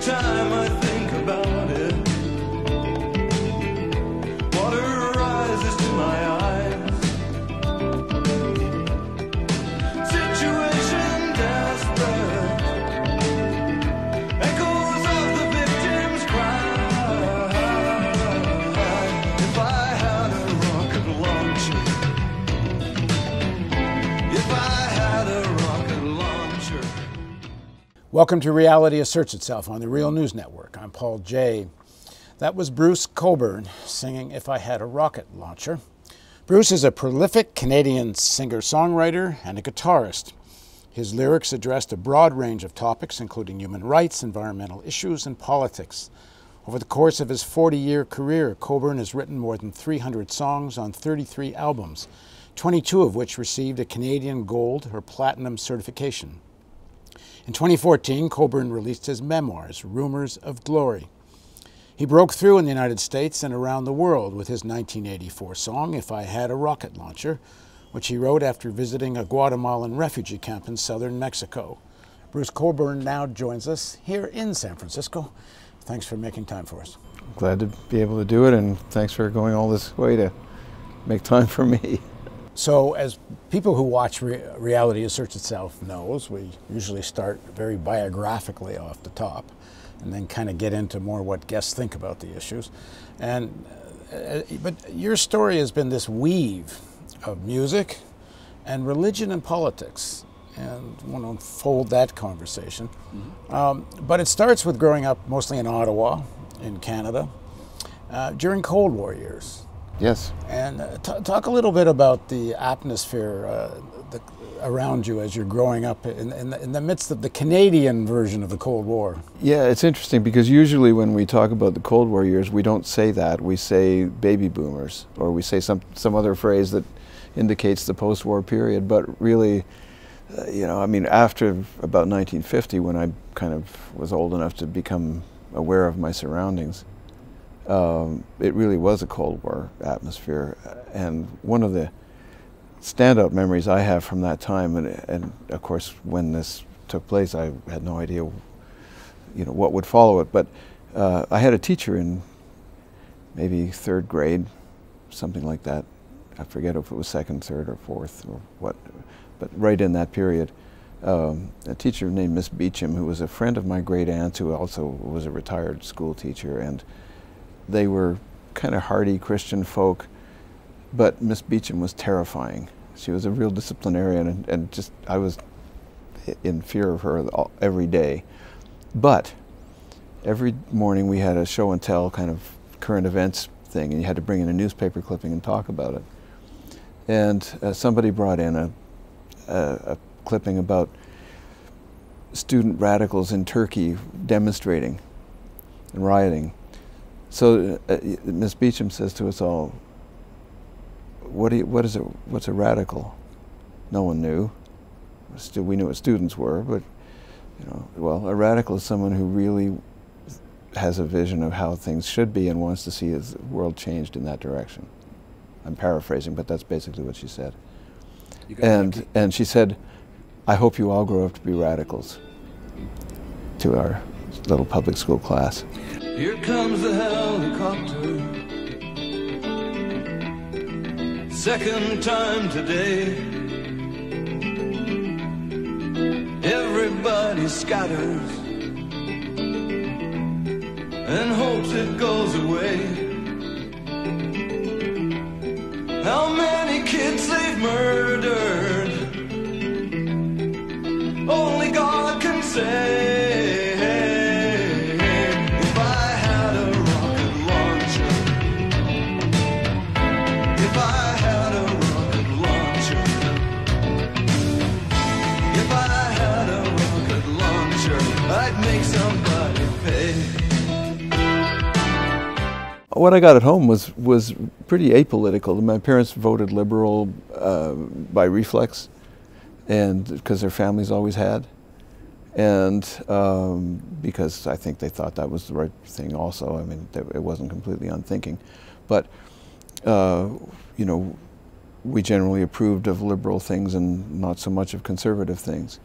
time I think about Welcome to Reality Asserts Itself on the Real News Network. I'm Paul Jay. That was Bruce Cockburn singing If I Had a Rocket Launcher. Bruce is a prolific Canadian singer songwriter and a guitarist. His lyrics addressed a broad range of topics, including human rights, environmental issues, and politics. Over the course of his 40 year career, Cockburn has written more than 300 songs on 33 albums, 22 of which received a Canadian Gold or Platinum certification. In 2014, Cockburn released his memoirs, Rumors of Glory. He broke through in the United States and around the world with his 1984 song, If I Had a Rocket Launcher, which he wrote after visiting a Guatemalan refugee camp in southern Mexico. Bruce Cockburn now joins us here in San Francisco. Thanks for making time for us. Glad to be able to do it, and thanks for going all this way to make time for me. So, as people who watch Re- Reality Asserts Itself knows, we usually start very biographically off the top, and then kind of get into more what guests think about the issues. And uh, but your story has been this weave of music and religion and politics, and I want to unfold that conversation. Um, but it starts with growing up mostly in Ottawa, in Canada, uh, during Cold War years. Yes. And uh, talk a little bit about the atmosphere uh, the, around you as you're growing up in, in, the, in the midst of the Canadian version of the Cold War. Yeah, it's interesting because usually when we talk about the Cold War years, we don't say that. We say baby boomers, or we say some some other phrase that indicates the post-war period. But really, uh, you know, I mean, after about 1950, when I kind of was old enough to become aware of my surroundings, um, it really was a Cold War atmosphere. And one of the standout memories I have from that time, and, and of course, when this took place, I had no idea, you know, what would follow it. But uh, I had a teacher in maybe third grade, something like that. I forget if it was second, third, or fourth, or what, but right in that period. Um, a teacher named Miss Beecham, who was a friend of my great aunt, who also was a retired school teacher, and they were kind of hardy Christian folk, but Miss Beecham was terrifying. She was a real disciplinarian, and, and just I was in fear of her all, every day. But every morning we had a show and tell kind of current events thing, and you had to bring in a newspaper clipping and talk about it. And uh, somebody brought in a, a, a clipping about student radicals in Turkey demonstrating and rioting. So uh, Ms. Beecham says to us all, "What do you, what is it? What's a radical?" No one knew. Still, we knew what students were, but you know, well, a radical is someone who really has a vision of how things should be and wants to see the world changed in that direction. I'm paraphrasing, but that's basically what she said. And and she said, "I hope you all grow up to be radicals." To our little public school class. Here comes the helicopter. Second time today. Everybody scatters and hopes it goes away. How many kids they've murdered? What I got at home was was pretty apolitical. My parents voted liberal uh, by reflex, and because their families always had, and um, because I think they thought that was the right thing. Also, I mean, it wasn't completely unthinking, but uh, you know, we generally approved of liberal things and not so much of conservative things.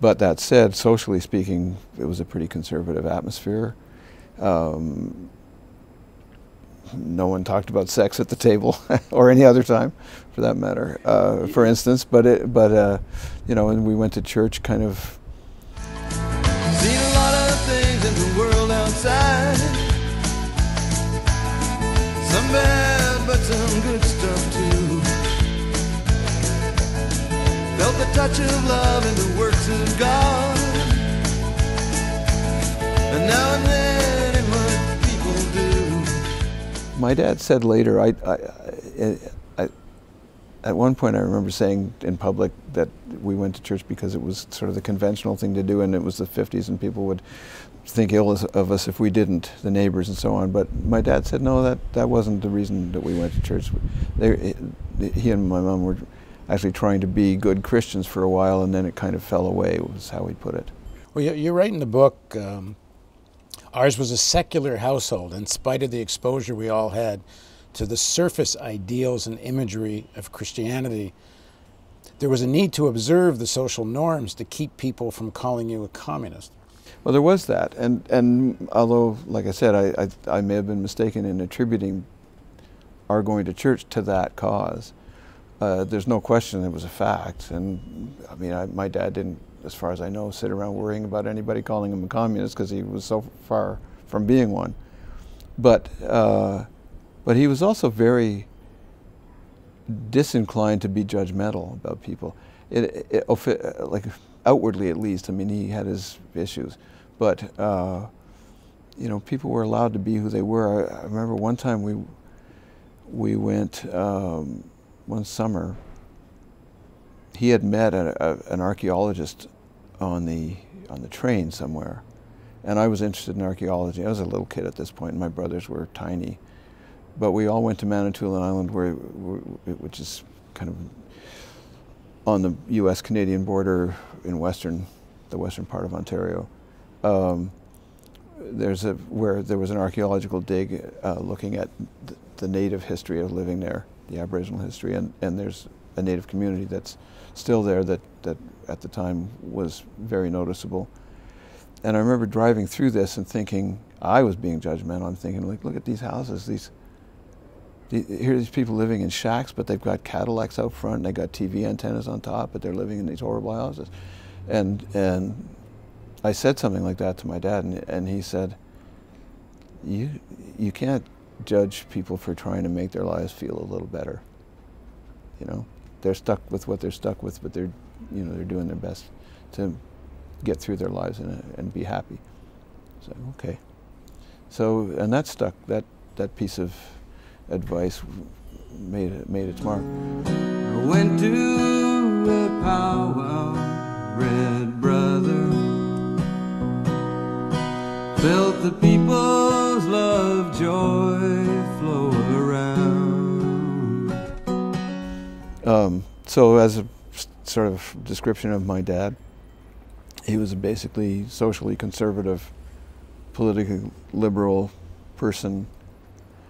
But that said, socially speaking, it was a pretty conservative atmosphere. Um, no one talked about sex at the table or any other time, for that matter. Uh, for instance, but it, but uh, you know, and we went to church kind of Seen a lot of things in the world outside. Some bad, but some good stuff too. Felt the touch of love in the works of God. And now and then My dad said later, I, I, I, at one point I remember saying in public that we went to church because it was sort of the conventional thing to do and it was the 50s and people would think ill of us if we didn't, the neighbors and so on. But my dad said, no, that, that wasn't the reason that we went to church. They, he and my mom were actually trying to be good Christians for a while and then it kind of fell away, was how he put it. Well, you, you write in the book, um, ours was a secular household in spite of the exposure we all had to the surface ideals and imagery of Christianity. There was a need to observe the social norms to keep people from calling you a communist. Well, there was that, and and although, like I said, I, I I may have been mistaken in attributing our going to church to that cause. Uh, there's no question it was a fact, and I mean, I, my dad didn't, as far as I know, sit around worrying about anybody calling him a communist because he was so far from being one. But uh, but he was also very disinclined to be judgmental about people. It, it, it, like outwardly, at least. I mean, he had his issues, but uh, you know, people were allowed to be who they were. I, I remember one time we we went um, one summer. He had met a, a, an archaeologist on the on the train somewhere, and I was interested in archaeology. I was a little kid at this point, and my brothers were tiny. But we all went to Manitoulin Island, where, which is kind of on the U.S.-Canadian border in western, the western part of Ontario. Um, there's a where there was an archaeological dig uh, looking at th the native history of living there, the Aboriginal history, and, and there's a native community that's still there that, that at the time was very noticeable. And I remember driving through this and thinking, I was being judgmental. I'm thinking, like, look at these houses. These, the, here are these people living in shacks, but they've got Cadillacs out front, and they got TV antennas on top, but they're living in these horrible houses. And and I said something like that to my dad, and, and he said, "You you can't judge people for trying to make their lives feel a little better. You know, they're stuck with what they're stuck with, but they're you know they're doing their best to get through their lives and, uh, and be happy." So okay. So and that stuck. That that piece of advice made it made its mark. I went to a powwow, so, as a sort of description of my dad, he was a basically socially conservative, politically liberal person,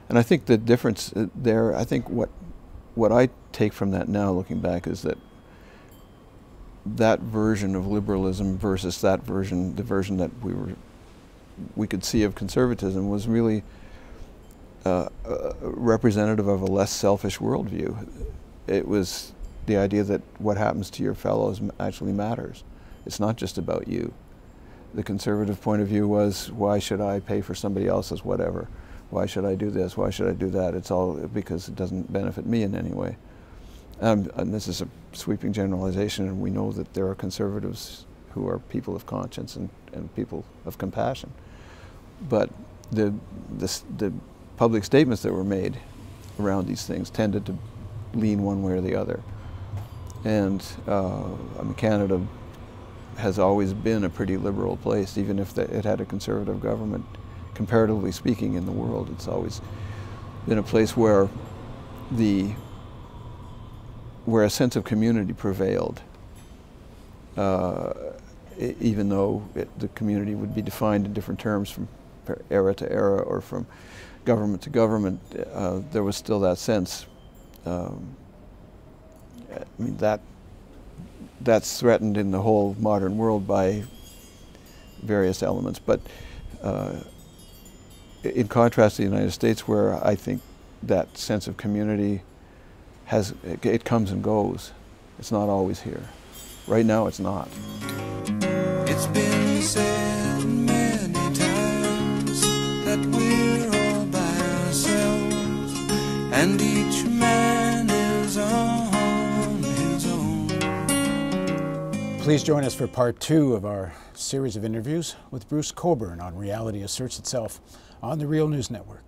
and I think the difference uh, there. I think what what I take from that now, looking back, is that that version of liberalism versus that version, the version that we were we could see of conservatism, was really uh, uh, representative of a less selfish worldview. It was the idea that what happens to your fellows actually matters. It's not just about you. The conservative point of view was, why should I pay for somebody else's whatever? Why should I do this? Why should I do that? It's all because it doesn't benefit me in any way. Um, and this is a sweeping generalization, and we know that there are conservatives who are people of conscience and, and people of compassion. But the, the, the public statements that were made around these things tended to lean one way or the other. And uh, I mean, Canada has always been a pretty liberal place, even if it had a conservative government. Comparatively speaking, in the world, it's always been a place where the where a sense of community prevailed, uh, even though it, the community would be defined in different terms from era to era or from government to government, uh, there was still that sense. Um, I mean that that's threatened in the whole modern world by various elements. But uh, in contrast to the United States, where I think that sense of community has it, it comes and goes. It's not always here. Right now, it's not. It's Please join us for part two of our series of interviews with Bruce Cockburn on Reality Asserts Itself on the Real News Network.